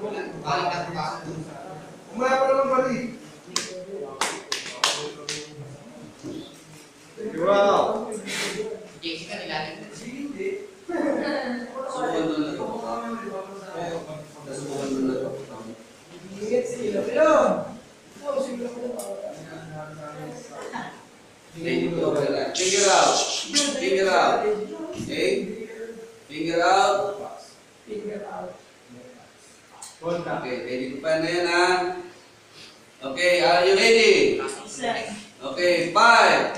Umaya pa naman pali. Wow. Subukan mo na to. Subukan mo na to. Finger out. Finger out. Finger out. Okay? Finger out. Okay, ready na yan ha? Okay, are you ready? Okay, five,